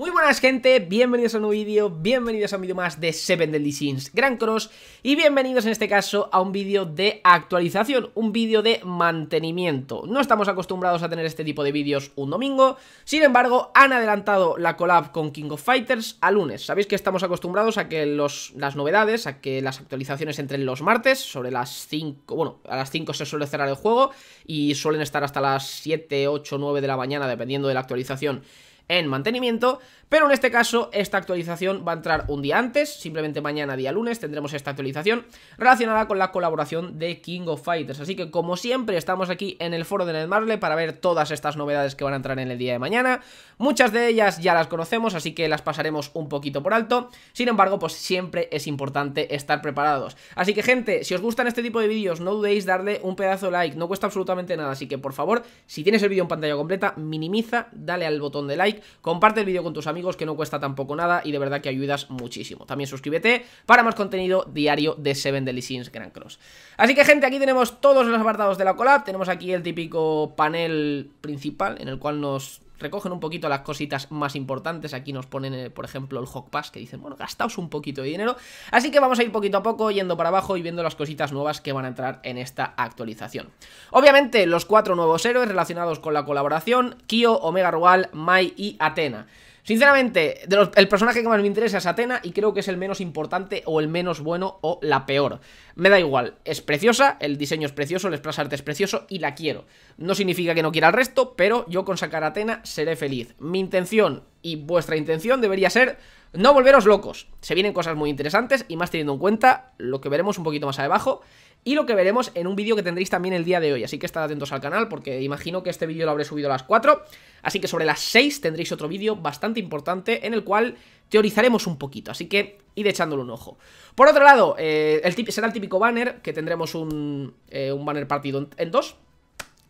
Muy buenas gente, bienvenidos a un nuevo vídeo, bienvenidos a un vídeo más de Seven Deadly Sins Grand Cross y bienvenidos en este caso a un vídeo de actualización, un vídeo de mantenimiento. No estamos acostumbrados a tener este tipo de vídeos un domingo, sin embargo han adelantado la collab con King of Fighters a lunes. Sabéis que estamos acostumbrados a que los, las novedades, a que las actualizaciones entren los martes, sobre las 5, bueno, a las 5 se suele cerrar el juego y suelen estar hasta las 7, 8, 9 de la mañana dependiendo de la actualización en mantenimiento, pero en este caso esta actualización va a entrar un día antes, simplemente mañana día lunes tendremos esta actualización relacionada con la colaboración de King of Fighters, así que como siempre estamos aquí en el foro de Netmarble para ver todas estas novedades que van a entrar en el día de mañana, muchas de ellas ya las conocemos, así que las pasaremos un poquito por alto, sin embargo pues siempre es importante estar preparados, así que gente, si os gustan este tipo de vídeos no dudéis darle un pedazo de like, no cuesta absolutamente nada, así que por favor, si tienes el vídeo en pantalla completa, minimiza, dale al botón de like, comparte el vídeo con tus amigos que no cuesta tampoco nada y de verdad que ayudas muchísimo. También suscríbete para más contenido diario de Seven Deadly Grand Cross. Así que gente, aquí tenemos todos los apartados de la collab, tenemos aquí el típico panel principal en el cual nos recogen un poquito las cositas más importantes. Aquí nos ponen, eh, por ejemplo, el Hawk Pass, que dicen, bueno, gastaos un poquito de dinero. Así que vamos a ir poquito a poco, yendo para abajo y viendo las cositas nuevas que van a entrar en esta actualización. Obviamente, los cuatro nuevos héroes relacionados con la colaboración, Kyo, Omega Rugal, Mai y Atena. Sinceramente, el personaje que más me interesa es Atena y creo que es el menos importante o el menos bueno o la peor. Me da igual, es preciosa, el diseño es precioso, el splash art es precioso y la quiero. No significa que no quiera el resto, pero yo con sacar a Atena seré feliz. Mi intención y vuestra intención debería ser no volveros locos. Se vienen cosas muy interesantes y más teniendo en cuenta lo que veremos un poquito más abajo y lo que veremos en un vídeo que tendréis también el día de hoy. Así que estad atentos al canal porque imagino que este vídeo lo habré subido a las 4. Así que sobre las 6 tendréis otro vídeo bastante importante en el cual teorizaremos un poquito. Así que id echándole un ojo. Por otro lado, eh, será el típico banner que tendremos un, eh, un banner partido en dos.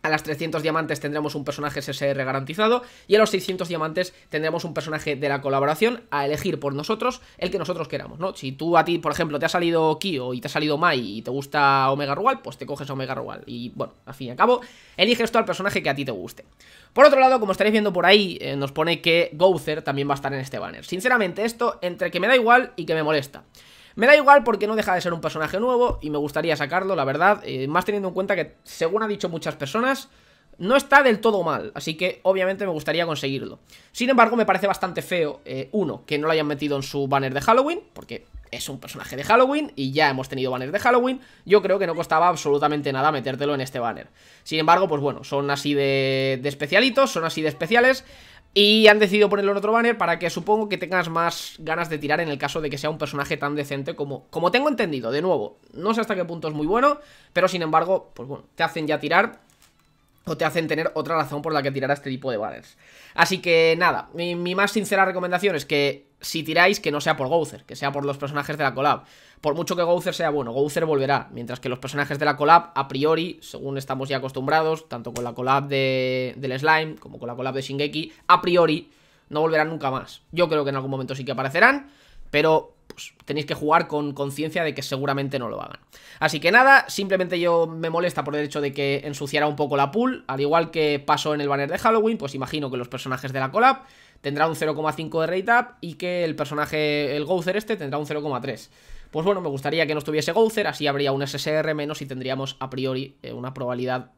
A las 300 diamantes tendremos un personaje SSR garantizado y a los 600 diamantes tendremos un personaje de la colaboración a elegir por nosotros el que nosotros queramos, ¿no? Si tú a ti, por ejemplo, te ha salido Kyo y te ha salido Mai y te gusta Omega Rugal, pues te coges Omega Rugal y, bueno, al fin y al cabo, eliges tú al personaje que a ti te guste. Por otro lado, como estaréis viendo por ahí, eh, nos pone que Gouther también va a estar en este banner. Sinceramente, esto entre que me da igual y que me molesta. Me da igual porque no deja de ser un personaje nuevo y me gustaría sacarlo, la verdad, eh, más teniendo en cuenta que, según ha dicho muchas personas, no está del todo mal, así que obviamente me gustaría conseguirlo. Sin embargo, me parece bastante feo, eh, uno, que no lo hayan metido en su banner de Halloween, porque es un personaje de Halloween y ya hemos tenido banners de Halloween, yo creo que no costaba absolutamente nada metértelo en este banner. Sin embargo, pues bueno, son así de, de especialitos, son así de especiales y han decidido ponerlo en otro banner para que supongo que tengas más ganas de tirar en el caso de que sea un personaje tan decente como, como tengo entendido. De nuevo, no sé hasta qué punto es muy bueno, pero sin embargo, pues bueno, te hacen ya tirar te hacen tener otra razón por la que tirar a este tipo de banners. Así que nada, mi, más sincera recomendación es que si tiráis, que no sea por Gouther, que sea por los personajes de la collab. Por mucho que Gouther sea bueno, Gouther volverá, mientras que los personajes de la collab, a priori, según estamos ya acostumbrados, tanto con la collab de, del Slime como con la collab de Shingeki, a priori no volverán nunca más. Yo creo que en algún momento sí que aparecerán, pero pues, tenéis que jugar con conciencia de que seguramente no lo hagan. Así que nada, simplemente yo me molesta por el hecho de que ensuciara un poco la pool, al igual que pasó en el banner de Halloween, pues imagino que los personajes de la collab tendrán un 0,5 de rate up y que el personaje, el Gouther este, tendrá un 0,3. Pues bueno, me gustaría que no estuviese Gouther, así habría un SSR menos y tendríamos a priori eh, una probabilidad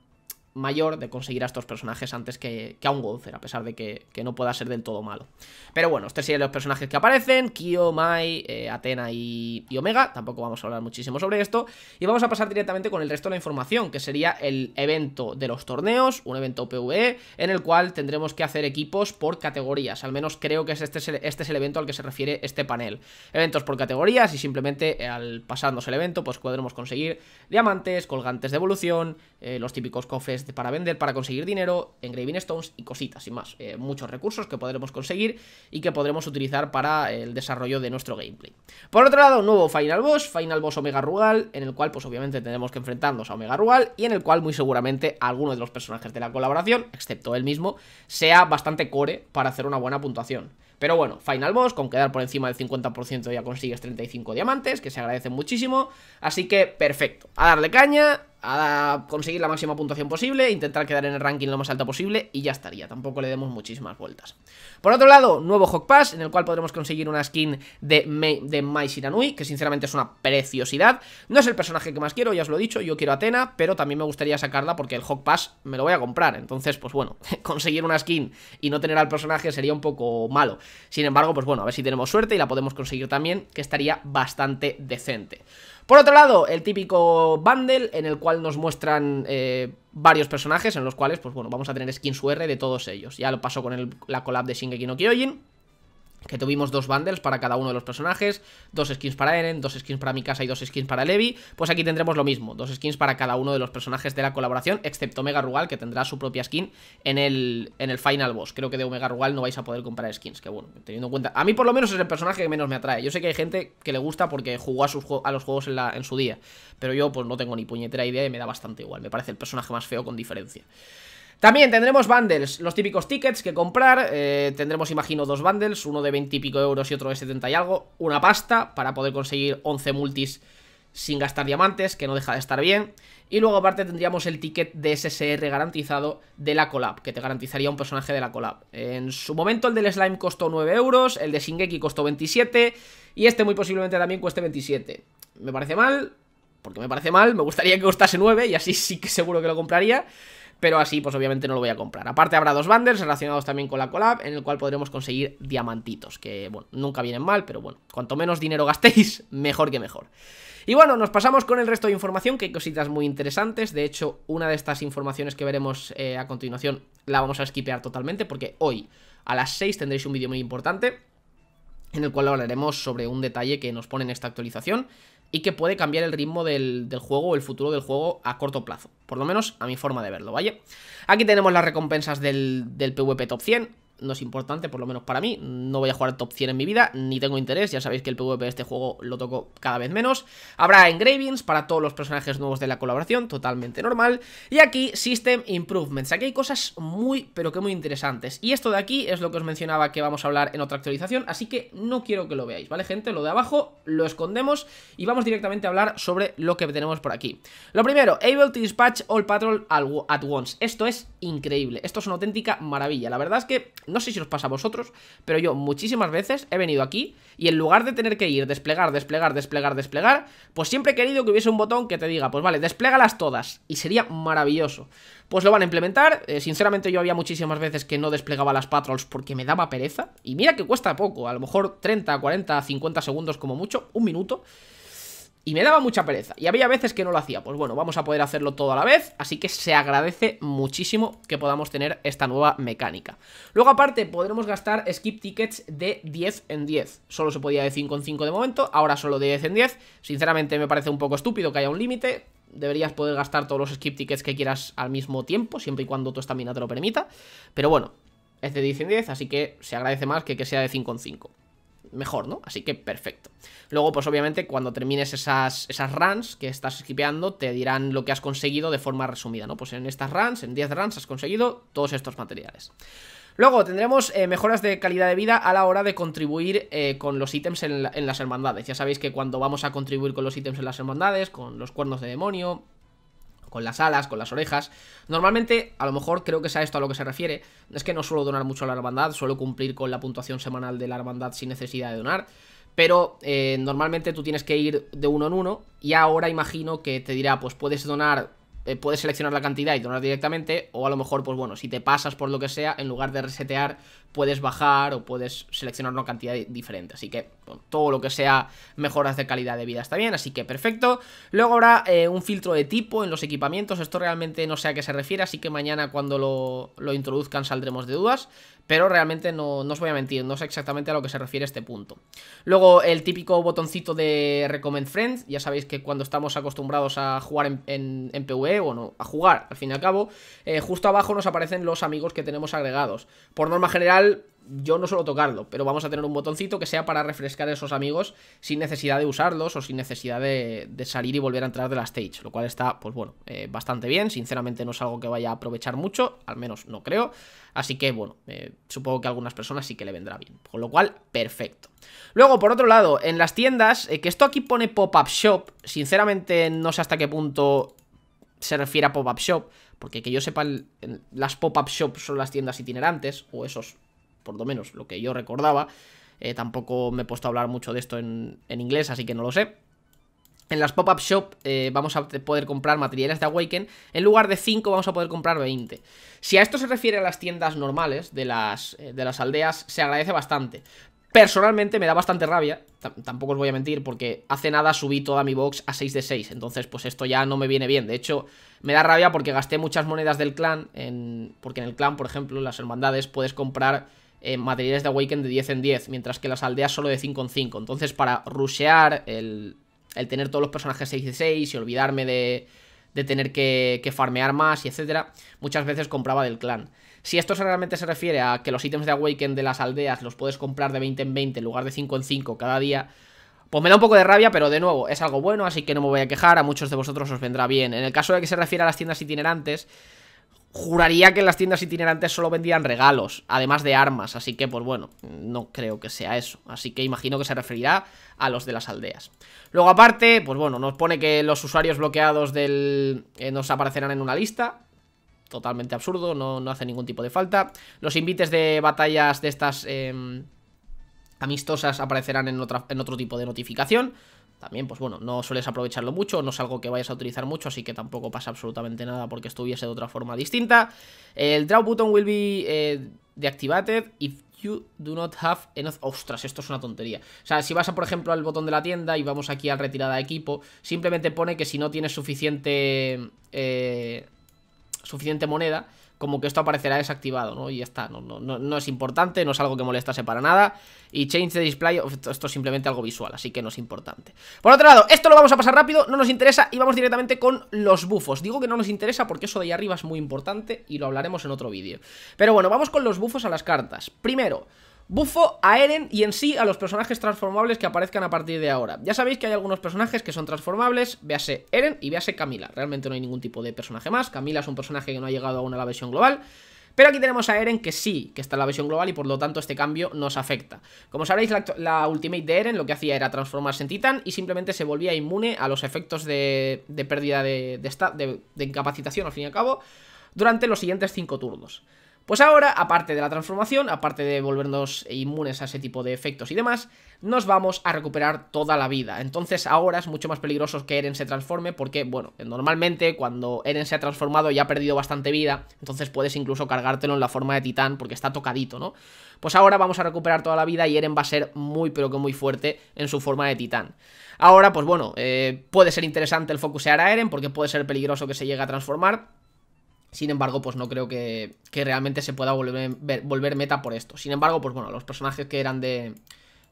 mayor de conseguir a estos personajes antes que, a un Gouther, a pesar de que, no pueda ser del todo malo. Pero bueno, estos serían los personajes que aparecen, Kyo, Mai, eh, Atena y, Omega, tampoco vamos a hablar muchísimo sobre esto, y vamos a pasar directamente con el resto de la información, que sería el evento de los torneos, un evento PvE, en el cual tendremos que hacer equipos por categorías, al menos creo que este, es el, este es el evento al que se refiere este panel. Eventos por categorías y simplemente eh, al pasarnos el evento, pues podremos conseguir diamantes, colgantes de evolución, eh, los típicos cofres para vender, para conseguir dinero, engraving stones y cositas y más. Eh, muchos recursos que podremos conseguir y que podremos utilizar para el desarrollo de nuestro gameplay. Por otro lado, un nuevo Final Boss, Final Boss Omega Rugal, en el cual pues obviamente tendremos que enfrentarnos a Omega Rugal y en el cual muy seguramente alguno de los personajes de la colaboración, excepto él mismo, sea bastante core para hacer una buena puntuación. Pero bueno, Final Boss, con quedar por encima del 50% ya consigues 35 diamantes, que se agradecen muchísimo. Así que perfecto, a darle caña, a conseguir la máxima puntuación posible, intentar quedar en el ranking lo más alto posible y ya estaría, tampoco le demos muchísimas vueltas. Por otro lado, nuevo Hawk Pass, en el cual podremos conseguir una skin de, de Mai Shiranui, que sinceramente es una preciosidad. No es el personaje que más quiero, ya os lo he dicho, yo quiero Atena, pero también me gustaría sacarla porque el Hawk Pass me lo voy a comprar, entonces, pues bueno, conseguir una skin y no tener al personaje sería un poco malo. Sin embargo, pues bueno, a ver si tenemos suerte y la podemos conseguir también, que estaría bastante decente. Por otro lado, el típico bundle en el cual nos muestran eh, varios personajes en los cuales, pues bueno, vamos a tener skins UR de todos ellos. Ya lo pasó con la collab de Shingeki no Kyojin que tuvimos dos bundles para cada uno de los personajes, dos skins para Eren, dos skins para Mikasa y dos skins para Levi, pues aquí tendremos lo mismo, dos skins para cada uno de los personajes de la colaboración, excepto Omega Rugal, que tendrá su propia skin en el, en el Final Boss. Creo que de Omega Rugal no vais a poder comprar skins, que bueno, teniendo en cuenta... A mí por lo menos es el personaje que menos me atrae. Yo sé que hay gente que le gusta porque jugó a, sus, a los juegos en, la, en su día, pero yo pues no tengo ni puñetera idea y me da bastante igual, me parece el personaje más feo con diferencia. También tendremos bundles, los típicos tickets que comprar, eh, tendremos imagino dos bundles, uno de 20 y pico euros y otro de 70 y algo, una pasta para poder conseguir 11 multis sin gastar diamantes, que no deja de estar bien, y luego aparte tendríamos el ticket de SSR garantizado de la collab, que te garantizaría un personaje de la collab. En su momento el del slime costó 9 euros, el de Shingeki costó 27, y este muy posiblemente también cueste 27. Me parece mal, porque me parece mal, me gustaría que costase 9 y así sí que seguro que lo compraría pero así pues obviamente no lo voy a comprar. Aparte habrá dos bundles relacionados también con la collab, en el cual podremos conseguir diamantitos, que bueno, nunca vienen mal, pero bueno, cuanto menos dinero gastéis, mejor que mejor. Y bueno, nos pasamos con el resto de información, que hay cositas muy interesantes, de hecho, una de estas informaciones que veremos eh, a continuación la vamos a skipear totalmente, porque hoy a las 6 tendréis un vídeo muy importante, en el cual hablaremos sobre un detalle que nos pone en esta actualización, y que puede cambiar el ritmo del, juego o el futuro del juego a corto plazo. Por lo menos a mi forma de verlo, ¿vale? Aquí tenemos las recompensas del, del PvP Top 100 no es importante, por lo menos para mí. No voy a jugar top 100 en mi vida, ni tengo interés. Ya sabéis que el PvP de este juego lo toco cada vez menos. Habrá engravings para todos los personajes nuevos de la colaboración, totalmente normal. Y aquí, System Improvements. Aquí hay cosas muy, pero que muy interesantes. Y esto de aquí es lo que os mencionaba que vamos a hablar en otra actualización, así que no quiero que lo veáis, ¿vale, gente? Lo de abajo lo escondemos y vamos directamente a hablar sobre lo que tenemos por aquí. Lo primero, Able to Dispatch All Patrol at Once. Esto es increíble, esto es una auténtica maravilla. La verdad es que no sé si os pasa a vosotros, pero yo muchísimas veces he venido aquí y en lugar de tener que ir, desplegar, desplegar, desplegar, desplegar, pues siempre he querido que hubiese un botón que te diga, pues vale, desplégalas todas y sería maravilloso. Pues lo van a implementar, eh, sinceramente yo había muchísimas veces que no desplegaba las patrols porque me daba pereza y mira que cuesta poco, a lo mejor 30, 40, 50 segundos como mucho, un minuto. Y me daba mucha pereza, y había veces que no lo hacía. Pues bueno, vamos a poder hacerlo todo a la vez Así que se agradece muchísimo que podamos tener esta nueva mecánica. Luego aparte podremos gastar skip tickets de 10 en 10 Solo se podía de 5 en 5 de momento, ahora solo de 10 en 10 Sinceramente me parece un poco estúpido que haya un límite. Deberías poder gastar todos los skip tickets que quieras al mismo tiempo Siempre y cuando tu estamina te lo permita. Pero bueno, es de 10 en 10, así que se agradece más que que sea de 5 en 5 mejor, ¿no? Así que perfecto. Luego, pues obviamente, cuando termines esas, esas runs que estás skipeando, te dirán lo que has conseguido de forma resumida, ¿no? Pues en estas runs, en 10 runs, has conseguido todos estos materiales. Luego tendremos eh, mejoras de calidad de vida a la hora de contribuir eh, con los ítems en, en, las hermandades. Ya sabéis que cuando vamos a contribuir con los ítems en las hermandades, con los cuernos de demonio, con las alas, con las orejas. Normalmente, a lo mejor creo que sea esto a lo que se refiere. Es que no suelo donar mucho a la hermandad, suelo cumplir con la puntuación semanal de la hermandad sin necesidad de donar. Pero eh, normalmente tú tienes que ir de uno en uno y ahora imagino que te dirá, pues puedes donar eh, puedes seleccionar la cantidad y donar directamente, o a lo mejor, pues bueno, si te pasas por lo que sea, en lugar de resetear, puedes bajar o puedes seleccionar una cantidad diferente. Así que todo lo que sea mejoras de calidad de vida está bien, así que perfecto. Luego habrá eh, un filtro de tipo en los equipamientos, esto realmente no sé a qué se refiere, así que mañana cuando lo, lo introduzcan saldremos de dudas. Pero realmente no, no, os voy a mentir, no sé exactamente a lo que se refiere este punto. Luego el típico botoncito de Recommend Friends, ya sabéis que cuando estamos acostumbrados a jugar en, en, en PvE, o no, a jugar al fin y al cabo, eh, justo abajo nos aparecen los amigos que tenemos agregados. Por norma general, yo no suelo tocarlo, pero vamos a tener un botoncito que sea para refrescar a esos amigos sin necesidad de usarlos o sin necesidad de, salir y volver a entrar de la stage, lo cual está, pues bueno, eh, bastante bien, sinceramente no es algo que vaya a aprovechar mucho, al menos no creo, así que bueno, eh, supongo que a algunas personas sí que le vendrá bien, con lo cual, perfecto. Luego, por otro lado, en las tiendas, eh, que esto aquí pone pop-up shop, sinceramente no sé hasta qué punto se refiere a pop-up shop, porque que yo sepa, las pop-up shops son las tiendas itinerantes, o esos, por lo menos, lo que yo recordaba. Eh, tampoco me he puesto a hablar mucho de esto en, inglés, así que no lo sé. En las pop-up shop eh, vamos a poder comprar materiales de Awaken. En lugar de 5 vamos a poder comprar 20. Si a esto se refiere a las tiendas normales de las, eh, de las aldeas, se agradece bastante. Personalmente me da bastante rabia, tampoco os voy a mentir, porque hace nada subí toda mi box a 6 de 6, entonces pues esto ya no me viene bien. De hecho, me da rabia porque gasté muchas monedas del clan, en... porque en el clan, por ejemplo, en las hermandades, puedes comprar eh, materiales de Awaken de 10 en 10, mientras que las aldeas solo de 5 en 5. Entonces, para rushear, el, el tener todos los personajes 6 de 6 y olvidarme de, de tener que, que farmear más y etcétera, muchas veces compraba del clan. Si esto realmente se refiere a que los ítems de Awaken de las aldeas los puedes comprar de 20 en 20 en lugar de 5 en 5 cada día, pues me da un poco de rabia, pero de nuevo, es algo bueno, así que no me voy a quejar, a muchos de vosotros os vendrá bien. En el caso de que se refiera a las tiendas itinerantes, juraría que en las tiendas itinerantes solo vendían regalos, además de armas, así que pues bueno, no creo que sea eso, así que imagino que se referirá a los de las aldeas. Luego aparte, pues bueno, nos pone que los usuarios bloqueados del... Eh, nos aparecerán en una lista, totalmente absurdo, no, hace ningún tipo de falta. Los invites de batallas de estas em, amistosas aparecerán en, en otro tipo de notificación. También, pues bueno, no sueles aprovecharlo mucho, no es algo que vayas a utilizar mucho, así que tampoco pasa absolutamente nada porque estuviese de otra forma distinta. El draw button will be eh, deactivated if you do not have enough... Ostras, esto es una tontería. O sea, si vas a, por ejemplo, al botón de la tienda y vamos aquí a retirada de equipo, simplemente pone que si no tienes suficiente... Eh, suficiente moneda, como que esto aparecerá desactivado, ¿no? Y ya está, no, no, es importante, no es algo que molestase para nada. Y change the display, esto, esto, es simplemente algo visual, así que no es importante. Por otro lado, esto lo vamos a pasar rápido, no nos interesa y vamos directamente con los bufos. Digo que no nos interesa porque eso de ahí arriba es muy importante y lo hablaremos en otro vídeo. Pero bueno, vamos con los bufos a las cartas. Primero... Bufo a Eren y en sí a los personajes transformables que aparezcan a partir de ahora. Ya sabéis que hay algunos personajes que son transformables, véase Eren y véase Camila. Realmente no hay ningún tipo de personaje más. Camila es un personaje que no ha llegado aún a la versión global. Pero aquí tenemos a Eren que sí, que está en la versión global y por lo tanto este cambio nos afecta. Como sabréis, la, Ultimate de Eren lo que hacía era transformarse en titán y simplemente se volvía inmune a los efectos de, pérdida de, de, de incapacitación al fin y al cabo durante los siguientes 5 turnos. Pues ahora, aparte de la transformación, aparte de volvernos inmunes a ese tipo de efectos y demás, nos vamos a recuperar toda la vida. Entonces ahora es mucho más peligroso que Eren se transforme porque, bueno, normalmente cuando Eren se ha transformado ya ha perdido bastante vida, entonces puedes incluso cargártelo en la forma de titán porque está tocadito, ¿no? Pues ahora vamos a recuperar toda la vida y Eren va a ser muy pero que muy fuerte en su forma de titán. Ahora, pues bueno, eh, puede ser interesante el focusear a Eren porque puede ser peligroso que se llegue a transformar, sin embargo, pues no creo que, realmente se pueda volver, volver, meta por esto. Sin embargo, pues bueno, los personajes que eran de,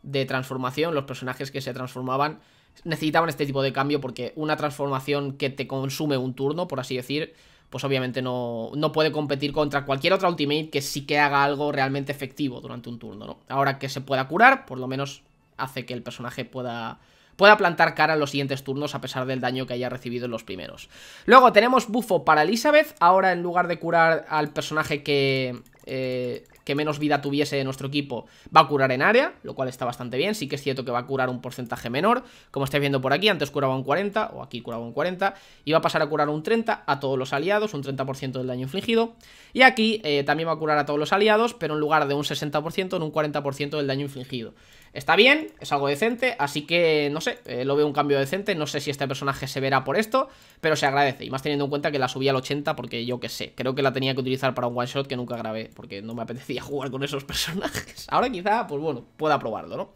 de transformación, los personajes que se transformaban, necesitaban este tipo de cambio porque una transformación que te consume un turno, por así decir, pues obviamente no, no, puede competir contra cualquier otra ultimate que sí que haga algo realmente efectivo durante un turno, ¿no? Ahora que se pueda curar, por lo menos hace que el personaje pueda pueda plantar cara en los siguientes turnos a pesar del daño que haya recibido en los primeros. Luego tenemos bufo para Elizabeth, ahora en lugar de curar al personaje que... Eh, que menos vida tuviese de nuestro equipo va a curar en área, lo cual está bastante bien, sí que es cierto que va a curar un porcentaje menor, como estáis viendo por aquí, antes curaba un 40, o aquí curaba un 40, y va a pasar a curar un 30 a todos los aliados, un 30% del daño infligido, y aquí eh, también va a curar a todos los aliados, pero en lugar de un 60% en un 40% del daño infligido. Está bien, es algo decente, así que, no sé, eh, lo veo un cambio decente, no sé si este personaje se verá por esto, pero se agradece, y más teniendo en cuenta que la subí al 80 porque yo que sé, creo que la tenía que utilizar para un one shot que nunca grabé, porque no me apetecía jugar con esos personajes. Ahora quizá, pues bueno, pueda probarlo, ¿no?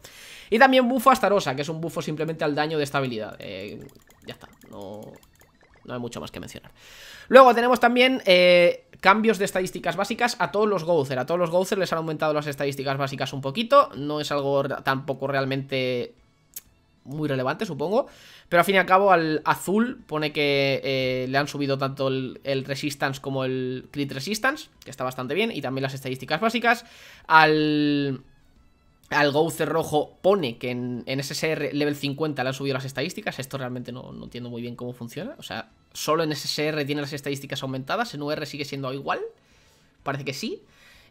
Y también bufo Astarosa, que es un bufo simplemente al daño de estabilidad. Eh, ya está, no, no hay mucho más que mencionar. Luego tenemos también eh, cambios de estadísticas básicas a todos los Gouther. A todos los Gouther les han aumentado las estadísticas básicas un poquito. No es algo tampoco realmente muy relevante, supongo. Pero al fin y al cabo, al azul pone que eh, le han subido tanto el, Resistance como el Crit Resistance, que está bastante bien, y también las estadísticas básicas. Al, al Goucer rojo pone que en, SSR level 50 le han subido las estadísticas. Esto realmente no, no, entiendo muy bien cómo funciona. O sea, solo en SSR tiene las estadísticas aumentadas, en UR sigue siendo igual. Parece que sí.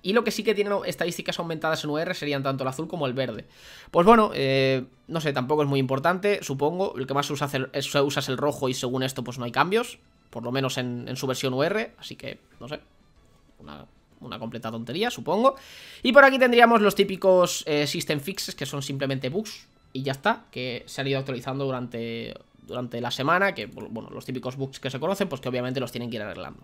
Y lo que sí que tiene estadísticas aumentadas en UR serían tanto el azul como el verde. Pues bueno, eh, no sé, tampoco es muy importante, supongo. El que más se usa, es el rojo y según esto pues no hay cambios. por lo menos en, su versión UR, así que, no sé, una, completa tontería, supongo. Y por aquí tendríamos los típicos eh, system fixes, que son simplemente bugs, y ya está, que se han ido actualizando durante durante la semana, que, bueno, los típicos bugs que se conocen, pues que obviamente los tienen que ir arreglando.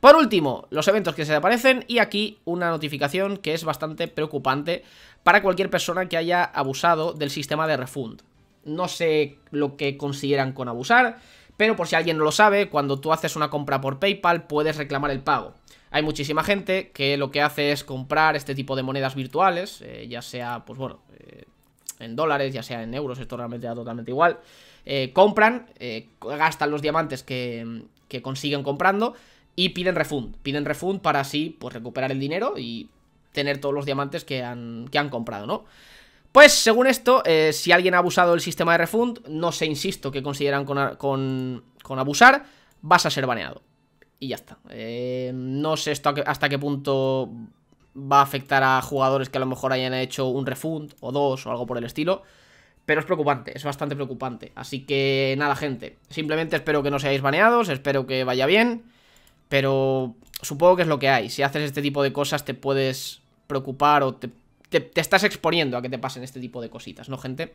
Por último, los eventos que se aparecen y aquí una notificación que es bastante preocupante para cualquier persona que haya abusado del sistema de refund. No sé lo que consideran con abusar, pero por si alguien no lo sabe, cuando tú haces una compra por PayPal puedes reclamar el pago. Hay muchísima gente que lo que hace es comprar este tipo de monedas virtuales, eh, ya sea, pues bueno, eh, en dólares, ya sea en euros, esto realmente da totalmente igual. Eh, compran, eh, gastan los diamantes que, consiguen comprando y piden refund. Piden refund para así pues, recuperar el dinero y tener todos los diamantes que han, que han comprado, ¿no? Pues según esto, eh, si alguien ha abusado del sistema de refund, no sé, insisto, que consideran con, con, abusar, vas a ser baneado. Y ya está. no sé esto hasta qué punto va a afectar a jugadores que a lo mejor hayan hecho un refund o dos o algo por el estilo. Pero es preocupante, es bastante preocupante. Así que nada, gente. Simplemente espero que no seáis baneados, espero que vaya bien. Pero supongo que es lo que hay. Si haces este tipo de cosas te puedes preocupar o te, estás exponiendo a que te pasen este tipo de cositas, ¿no, gente?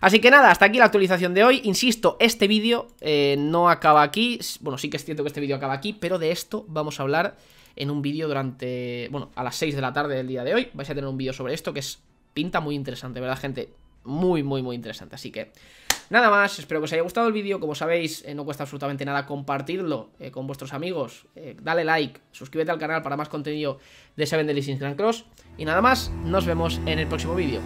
Así que nada, hasta aquí la actualización de hoy. Insisto, este vídeo eh, no acaba aquí. Bueno, sí que es cierto que este vídeo acaba aquí, pero de esto vamos a hablar en un vídeo durante... Bueno, a las 6 de la tarde del día de hoy. Vais a tener un vídeo sobre esto que es pinta muy interesante, ¿verdad, gente? muy, muy, muy interesante. Así que nada más, espero que os haya gustado el vídeo. Como sabéis, eh, no cuesta absolutamente nada compartirlo eh, con vuestros amigos. Eh, dale like, suscríbete al canal para más contenido de Seven Deadly Sins Grand Cross. Y nada más, nos vemos en el próximo vídeo.